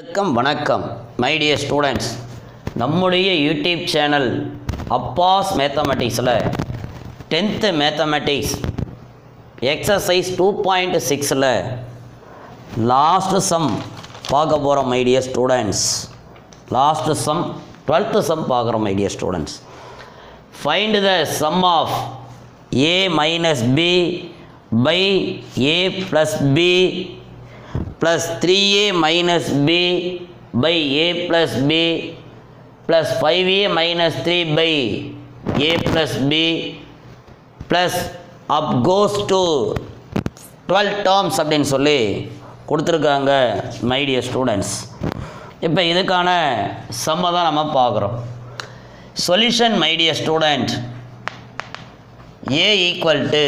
வணக்கம் வணக்கம். My dear students நம்முடைய YouTube channel Abbas மேத்தமெட்டிக்ஸில் tenth mathematics exercise two point சிக்ஸில் லாஸ்ட் சம் பார்க்க போகிறோம் my dear students last sum twelfth sum பார்க்குறோம் my dear students find the sum of a minus b by a plus b plus three a minus b by a plus b plus five a minus three by a plus b plus up goes to twelve terms அப்படின்னு சொல்லி கொடுத்துருக்காங்க my dear students இப்போ இதுக்கான சம்மை தான் நம்ம பார்க்குறோம். Solution my dear student a equal to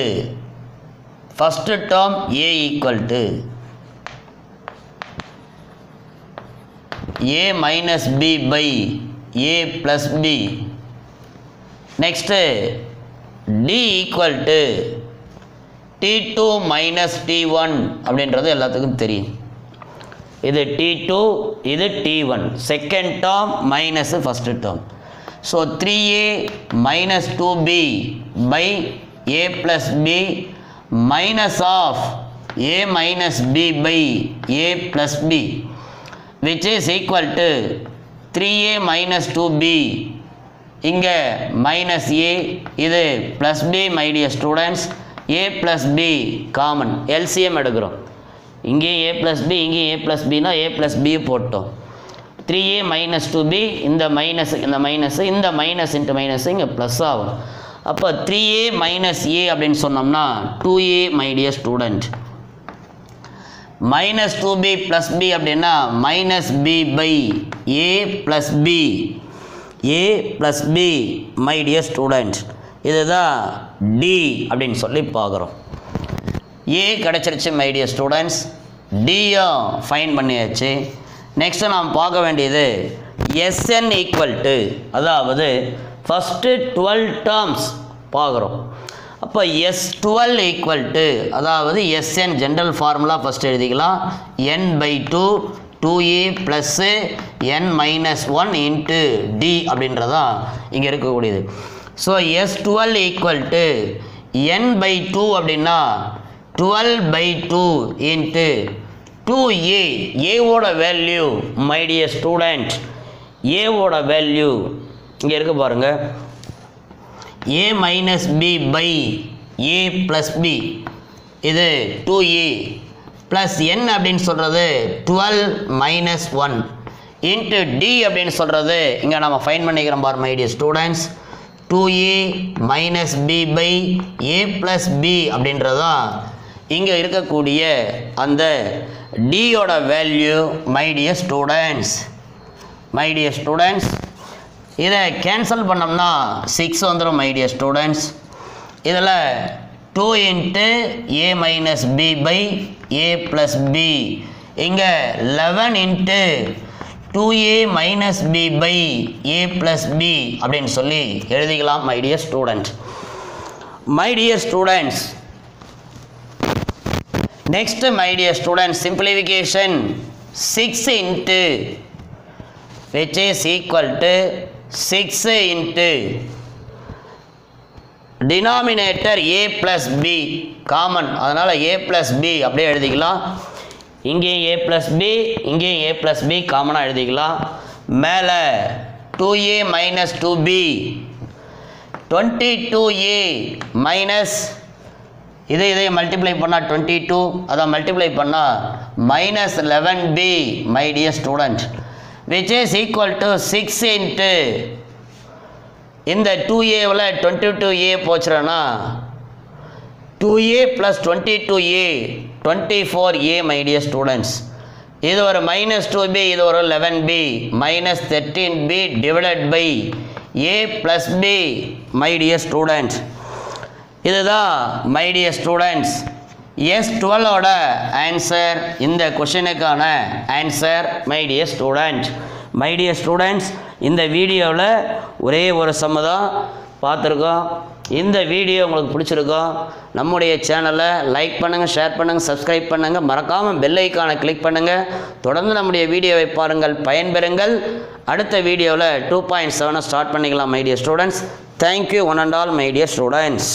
first term a equal to a minus b by a plus b next d equal to d two minus d one அப்படின்றது எல்லாத்துக்கும் தெரியும். இது டி டூ இது d one second term minus first term so three a minus two b by a plus b minus of a minus b by a plus b which is equal to three a minus two b இங்கே minus ஏ இது plus b my dear students a plus b common LCM எடுக்கிறோம். இங்கேயும் a plus b இங்கேயும் a plus பினா a plus B போட்டோம். Three a minus two b இந்த minus இந்த minus இந்த மைனஸ் இன்ட்டு மைனஸ் இங்கே ப்ளஸ் ஆகும். அப்போ த்ரீ ஏ மைனஸ் ஏ அப்படின்னு சொன்னோம்னா two a my dear student minus two b plus b அப்படின்னா minus b by a plus b a plus b my dear student இதுதான் டி அப்படின்னு சொல்லி பார்க்குறோம். ஏ கிடச்சிருச்சு மை டியர் ஸ்டூடெண்ட்ஸ் டியும் ஃபைன் பண்ணியாச்சு. நெக்ஸ்ட்டு நாம் பார்க்க வேண்டியது எஸ்என் ஈக்குவல் டு அதாவது ஃபஸ்ட்டு டுவெல் டேர்ம்ஸ் பார்க்குறோம். அப்போ எஸ் டுவெல் ஈக்குவல் டு அதாவது s n general formula first எழுதிக்கலாம். N by two two a plus n minus one into d அப்படின்றதான் இங்கே இருக்கக்கூடியது. So s twelve equal to n by two அப்படின்னா twelve by two into two a ஏவோட value my dear student ஏவோட value இங்கே இருக்க பாருங்கள் a minus b by a plus b இது டூ ஏ ப்ளஸ் என் அப்படின்னு சொல்கிறது twelve minus one into d அப்படின்னு சொல்கிறது இங்கே நம்ம ஃபைன் பண்ணிக்கிறோம் பாரு my dear students two a minus b by a plus b அப்படின்றதான் இங்கே இருக்கக்கூடிய அந்த டியோட value my dear students my dear students இதை கேன்சல் பண்ணோம்னா சிக்ஸ் வந்துடும் மை ஸ்டூடெண்ட்ஸ் இதில் two into a minus b by a plus b இங்கே eleven into two a minus b by a plus b அப்படின்னு சொல்லி எழுதிக்கலாம் my dear student my dear students next my dear student simplification six into which is equal to six into denominator a plus b common அதனால் ஏ plus B அப்படியே எழுதிக்கலாம். இங்கேயும் a plus b இங்கேயும் a plus B காமனாக எழுதிக்கலாம். மேலே two a minus two b twenty two a minus இதை இதை மல்டிப்ளை பண்ணால் டுவெண்ட்டி டூ அதை மல்டிப்ளை பண்ணால் minus eleven b my dear student which is equal to six into இந்த டூ ஏவில் twenty two A போச்சுறேன்னா two a plus twenty two a twenty four a my students இது ஒரு minus two B இது ஒரு eleven b minus thirteen b divided by a plus b my dear students இதுதான் my students s டுவெலோட answer இந்த கொஷினுக்கான answer my dear student my dear students இந்த வீடியோவில் ஒரே ஒரு சம்மதம் தான் பார்த்துருக்கோம். இந்த வீடியோ உங்களுக்கு பிடிச்சிருக்கோம் நம்முடைய சேனலை லைக் பண்ணுங்கள் ஷேர் பண்ணுங்கள் சப்ஸ்கிரைப் பண்ணுங்கள் மறக்காமல் பெல் ஐக்கானை கிளிக் பண்ணுங்கள் தொடர்ந்து நம்முடைய வீடியோவை பாருங்கள் பயன்பெறுங்கள். அடுத்த வீடியோவில் டூ பாயிண்ட் செவனை ஸ்டார்ட் பண்ணிக்கலாம் my students thank you one and all my dear students